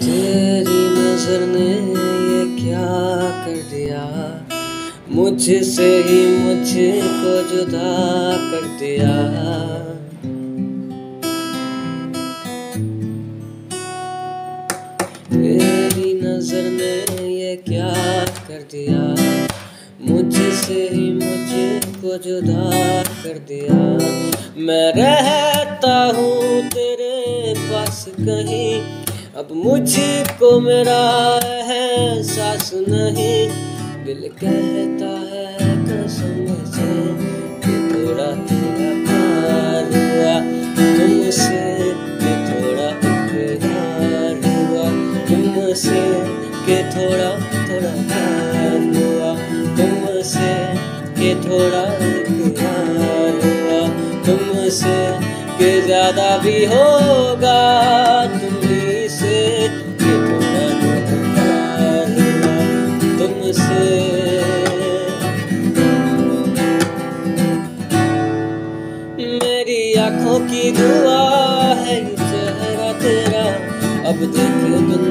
تیری نظر نے یہ کیا کر دیا؟ مجھ سے ہی مجھ کو جدا کر دیا۔ تیری نظر نے یہ کیا کر دیا؟ مجھ سے ہی مجھ کو جدا کر دیا۔ میں رہتا ہوں تیرے پاس کہیں اب مجھ کو میرا احساس نہیں، دل کہتا ہے قسم سے کہ تھوڑا تیرا پیار ہوا۔ تم سے کہ تھوڑا اقرار ہوا۔ تم سے کہ تھوڑا تھوڑا پیار زیادہ بھی ہوگا تم میری آنکھوں کی دعا ہے چہرہ تیرا اب دیکھ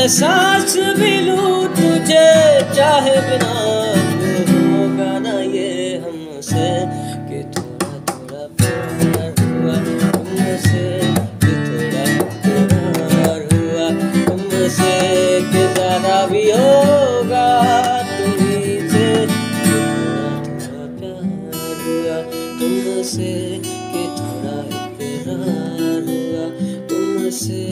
میں بھی لوں تجھے چاہے بنا ہوگا نا یہ ہم سے کہ پیار ہوا ہم سے، کہ تھوڑا پیار ہوا ہم سے، کہ بھی ہوگا تمہیں پیار ہوا ہم سے، کہ تھوڑا ہوا تم سے۔